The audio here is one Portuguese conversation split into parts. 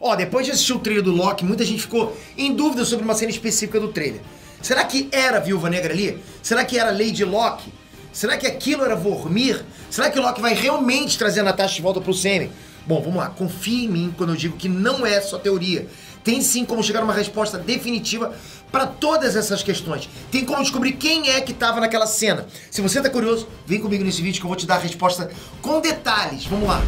Ó, depois de assistir o trailer do Loki, muita gente ficou em dúvida sobre uma cena específica do trailer. Será que era a Viúva Negra ali? Será que era Lady Locke? Será que aquilo era Vormir? Será que o Loki vai realmente trazer a Natasha de volta pro Semi? Bom, vamos lá. Confie em mim quando eu digo que não é só teoria. Tem sim como chegar a uma resposta definitiva para todas essas questões. Tem como descobrir quem é que estava naquela cena. Se você tá curioso, vem comigo nesse vídeo que eu vou te dar a resposta com detalhes. Vamos lá.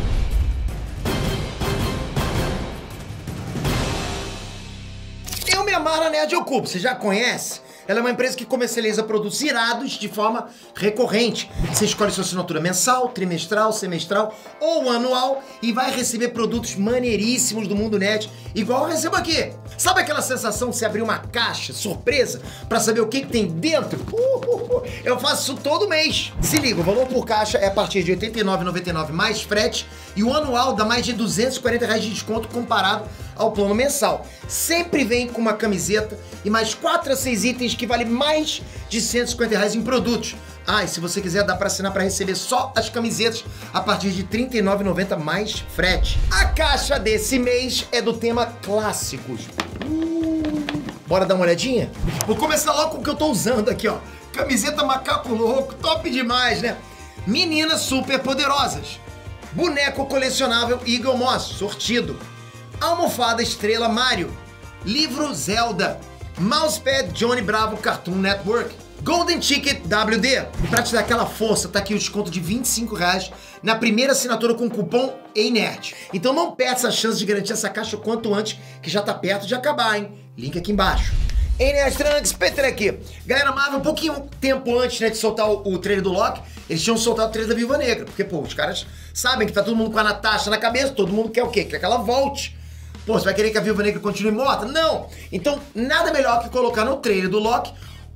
Na Nerd Ocupo, você já conhece? Ela é uma empresa que comercializa produtos irados de forma recorrente. Você escolhe sua assinatura mensal, trimestral, semestral ou anual e vai receber produtos maneiríssimos do mundo net, igual eu recebo aqui. Sabe aquela sensação de você abrir uma caixa surpresa para saber o que, que tem dentro? Uh, eu faço isso todo mês. Se liga, o valor por caixa é a partir de R$ 89,99 mais frete e o anual dá mais de 240 reais de desconto comparado ao plano mensal. Sempre vem com uma camiseta e mais 4 a 6 itens que vale mais de 150 reais em produtos. Ah, e se você quiser, dá para assinar para receber só as camisetas a partir de R$ 39,90 mais frete. A caixa desse mês é do tema clássicos. Uh, bora dar uma olhadinha? Vou começar logo com o que eu tô usando aqui, ó. Camiseta macaco louco, top demais, né? Meninas super poderosas. Boneco colecionável Eagle Moss, sortido. Almofada Estrela Mario. Livro Zelda. Mousepad Johnny Bravo Cartoon Network. Golden Ticket WD. Pra te dar aquela força, tá aqui o desconto de 25 reais na primeira assinatura com o cupom EINERD. Então não perca essa chance de garantir essa caixa o quanto antes, que já tá perto de acabar, hein? Link aqui embaixo. EINERD Trunks, Peter aqui. Galera, Marvel, um pouquinho tempo antes né, de soltar o, o trailer do Loki, eles tinham soltado o trailer da Viúva Negra. Porque, pô, os caras sabem que tá todo mundo com a Natasha na cabeça, todo mundo quer o quê? Quer que ela volte. Pô, você vai querer que a Viúva Negra continue morta? Não! Então, nada melhor que colocar no trailer do Loki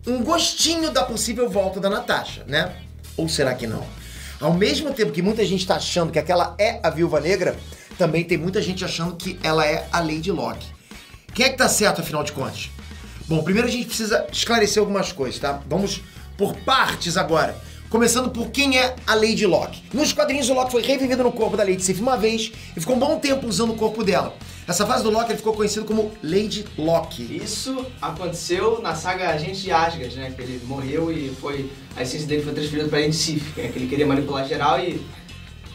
um gostinho da possível volta da Natasha, né? Ou será que não? Ao mesmo tempo que muita gente tá achando que aquela é a Viúva Negra, também tem muita gente achando que ela é a Lady Locke. Quem é que tá certo, afinal de contas? Bom, primeiro a gente precisa esclarecer algumas coisas, tá? Vamos por partes agora. Começando por quem é a Lady Locke. Nos quadrinhos, o Locke foi revivido no corpo da Lady Sif uma vez e ficou um bom tempo usando o corpo dela. Essa fase do Loki ele ficou conhecido como Lady Locke. Isso aconteceu na saga Agente de Asgard, né? Que ele morreu e foi. A essência dele foi transferida pra Lady Sif, né? Que ele queria manipular geral e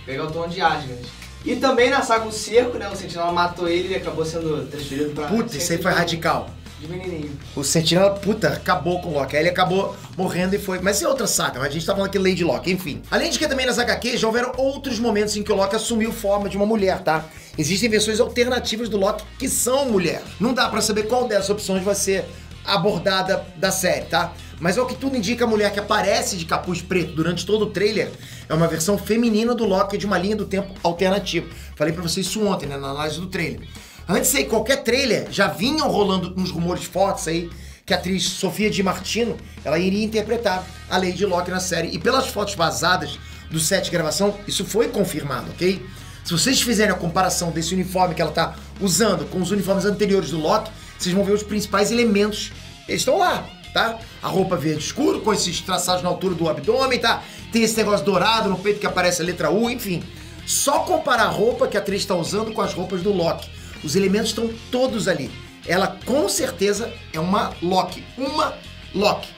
pegar o tom de Asgard. E também na saga O Cerco, né? O Sentinela matou ele e acabou sendo transferido pra. Puta, isso aí foi radical. De menininho. O Sentinela, puta, acabou com o Loki. Aí ele acabou morrendo e foi. Mas é outra saga, mas a gente tá falando aqui Lady Locke, enfim. Além de que também nas HQ já houveram outros momentos em que o Loki assumiu forma de uma mulher, tá? Existem versões alternativas do Loki que são mulher. Não dá pra saber qual dessas opções vai ser abordada da série, tá? Mas ao que tudo indica, a mulher que aparece de capuz preto durante todo o trailer é uma versão feminina do Loki de uma linha do tempo alternativa. Falei pra vocês isso ontem, né, na análise do trailer. Antes aí, qualquer trailer já vinham rolando uns rumores fortes aí que a atriz Sofia Di Martino ela iria interpretar a Lady Locke na série. E pelas fotos vazadas do set de gravação, isso foi confirmado, ok? Se vocês fizerem a comparação desse uniforme que ela tá usando com os uniformes anteriores do Loki, vocês vão ver os principais elementos. Eles estão lá, tá? A roupa verde escuro, com esses traçados na altura do abdômen, tá? Tem esse negócio dourado no peito que aparece a letra U, enfim. Só comparar a roupa que a atriz está usando com as roupas do Loki. Os elementos estão todos ali. Ela com certeza é uma Loki. Uma Loki.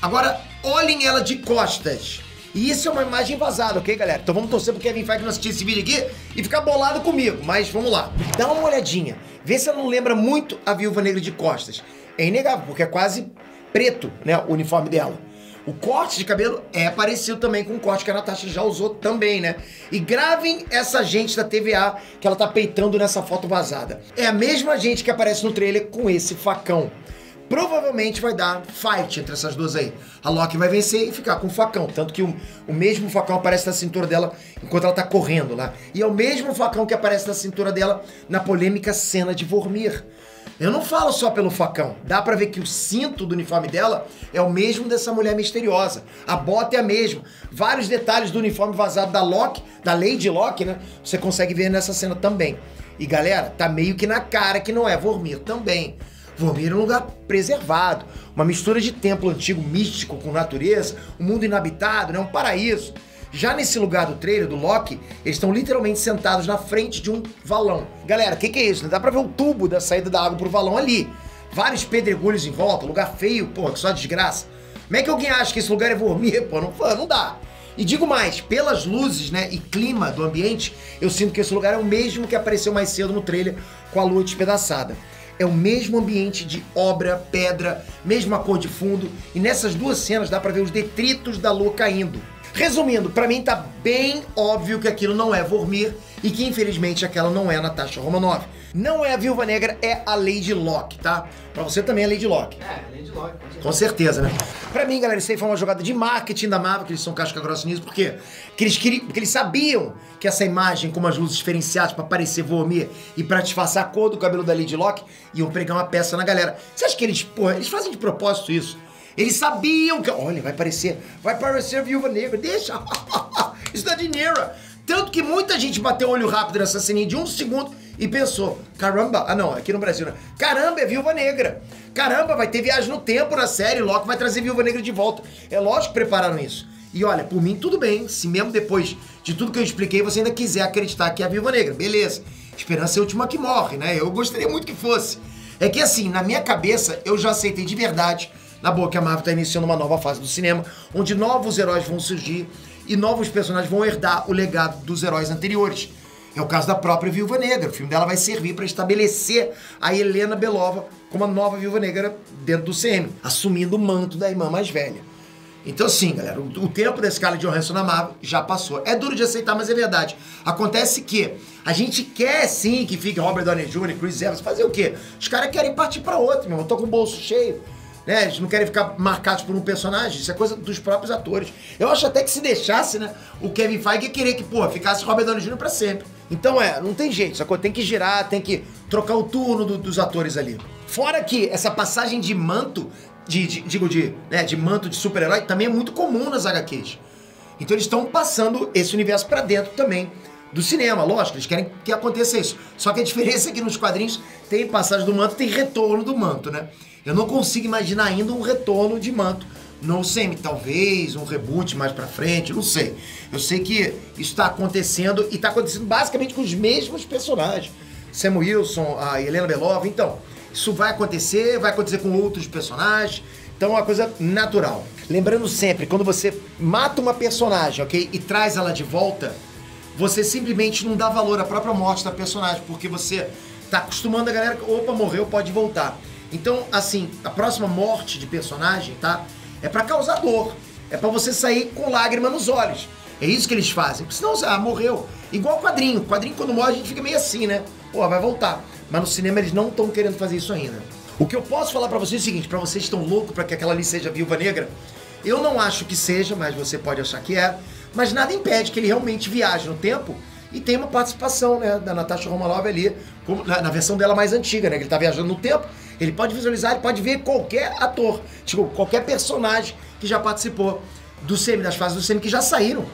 Agora, olhem ela de costas. E isso é uma imagem vazada, ok, galera? Então vamos torcer pro Kevin Feige não assistir esse vídeo aqui e ficar bolado comigo. Mas vamos lá. Dá uma olhadinha. Vê se ela não lembra muito a Viúva Negra de costas. É inegável, porque é quase preto, né, o uniforme dela. O corte de cabelo é parecido também com o corte que a Natasha já usou também, né? E gravem essa gente da TVA que ela tá peitando nessa foto vazada. É a mesma gente que aparece no trailer com esse facão. Provavelmente vai dar fight entre essas duas aí. A Loki vai vencer e ficar com o facão. Tanto que o, o mesmo facão aparece na cintura dela enquanto ela tá correndo lá. E é o mesmo facão que aparece na cintura dela na polêmica cena de Vormir. Eu não falo só pelo facão. Dá pra ver que o cinto do uniforme dela é o mesmo dessa mulher misteriosa. A bota é a mesma. Vários detalhes do uniforme vazado da Loki, da Lady Loki, né? Você consegue ver nessa cena também. E galera, tá meio que na cara que não é Vormir também. Vormir é um lugar preservado, uma mistura de templo antigo místico com natureza, um mundo inabitado, né? um paraíso. Já nesse lugar do trailer, do Loki, eles estão literalmente sentados na frente de um valão. Galera, o que, que é isso? Dá pra ver o tubo da saída da água pro valão ali. Vários pedregulhos em volta, lugar feio, porra, que só desgraça. Como é que alguém acha que esse lugar é Vormir? Pô, não, não dá. E digo mais, pelas luzes, né, e clima do ambiente, eu sinto que esse lugar é o mesmo que apareceu mais cedo no trailer com a lua despedaçada. É o mesmo ambiente de obra, pedra, mesma cor de fundo, e nessas duas cenas dá para ver os detritos da lua caindo. Resumindo, para mim tá bem óbvio que aquilo não é Vormir e que infelizmente aquela não é a Natasha Romanoff. Não é a Viúva Negra, é a Lady Locke, tá? Pra você também é a Lady Locke. É, Lady Locke, com certeza. Com certeza, né? Pra mim, galera, isso aí foi uma jogada de marketing da Marvel, que eles são casca grossa nisso, porque que eles queriam, porque eles sabiam que essa imagem com as luzes diferenciadas pra parecer Vormir e pra disfarçar a cor do cabelo da Lady Locke, iam pregar uma peça na galera. Você acha que eles, porra, eles fazem de propósito isso? Eles sabiam que, olha, vai parecer, vai parecer Viúva Negra, deixa. isso dá dinheiro. Tanto que muita gente bateu o olho rápido nessa ceninha de um segundo e pensou: caramba, ah não, aqui no Brasil, né? Caramba, é Viúva Negra. Caramba, vai ter viagem no tempo na série, Loki vai trazer Viúva Negra de volta. É lógico que prepararam isso. E olha, por mim tudo bem, se mesmo depois de tudo que eu expliquei você ainda quiser acreditar que é a Viúva Negra, beleza. Esperança é a última que morre, né? Eu gostaria muito que fosse. É que assim, na minha cabeça, eu já aceitei de verdade, na boa, que a Marvel tá iniciando uma nova fase do cinema, onde novos heróis vão surgir e novos personagens vão herdar o legado dos heróis anteriores. É o caso da própria Viúva Negra. O filme dela vai servir para estabelecer a Helena Belova como a nova Viúva Negra dentro do CM, assumindo o manto da irmã mais velha. Então, sim, galera, o, tempo da Scarlett Johansson na Marvel já passou. É duro de aceitar, mas é verdade. Acontece que a gente quer sim que fique Robert Downey Jr., Chris Evans, fazer o quê? Os caras querem partir para outro, meu. Eu tô com o bolso cheio. Né? Eles não querem ficar marcados por um personagem, isso é coisa dos próprios atores. Eu acho até que se deixasse, né, o Kevin Feige querer que, pô, ficasse Robert Downey Jr. pra sempre. Então é, não tem jeito, sacou? Tem que girar, tem que trocar o turno do, dos atores ali. Fora que essa passagem de manto, de, de digo de, né, de manto de super-herói, também é muito comum nas HQs. Então eles estão passando esse universo para dentro também do cinema, lógico, eles querem que aconteça isso. Só que a diferença é que nos quadrinhos tem passagem do manto, tem retorno do manto, né? Eu não consigo imaginar ainda um retorno de manto no semi, talvez um reboot mais para frente, não sei. Eu sei que isso está acontecendo e está acontecendo basicamente com os mesmos personagens. Sam Wilson, a Helena Belova, então, isso vai acontecer, vai acontecer com outros personagens. Então é uma coisa natural. Lembrando sempre, quando você mata uma personagem, ok? E traz ela de volta, você simplesmente não dá valor à própria morte da personagem, porque você tá acostumando a galera que, opa, morreu, pode voltar. Então, assim, a próxima morte de personagem, tá? É para causar dor. É para você sair com lágrima nos olhos. É isso que eles fazem. Porque senão, ah, morreu. Igual quadrinho. Quadrinho, quando morre, a gente fica meio assim, né? Pô, vai voltar. Mas no cinema eles não estão querendo fazer isso ainda. O que eu posso falar para vocês é o seguinte: para vocês estão loucos para que aquela ali seja viúva negra, eu não acho que seja, mas você pode achar que é. Mas nada impede que ele realmente viaje no tempo e tem uma participação né, da Natasha Romanoff ali, como, na, na, versão dela mais antiga, né? Que ele tá viajando no tempo. Ele pode visualizar, ele pode ver qualquer ator, tipo, qualquer personagem que já participou do semi, das fases do semi que já saíram.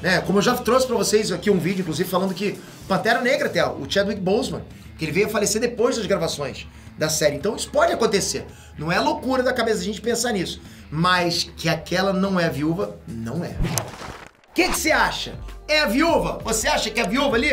Né? Como eu já trouxe para vocês aqui um vídeo, inclusive, falando que Pantera Negra até, o Chadwick Boseman, que ele veio a falecer depois das gravações da série. Então isso pode acontecer. Não é loucura da cabeça a gente pensar nisso. Mas que aquela não é viúva, não é. O que você acha? É a viúva? Você acha que é a viúva ali?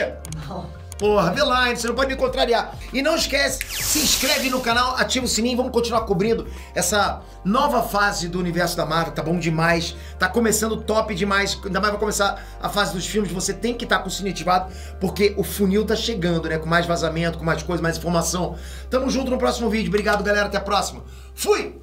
Não. Porra, Veline, você não pode me contrariar. E não esquece, se inscreve no canal, ativa o sininho, vamos continuar cobrindo essa nova fase do universo da Marvel, tá bom demais. Tá começando top demais, ainda mais vai começar a fase dos filmes, você tem que estar tá com o sininho ativado, porque o funil tá chegando, né? Com mais vazamento, com mais coisa, mais informação. Tamo junto no próximo vídeo. Obrigado, galera, até a próxima. Fui!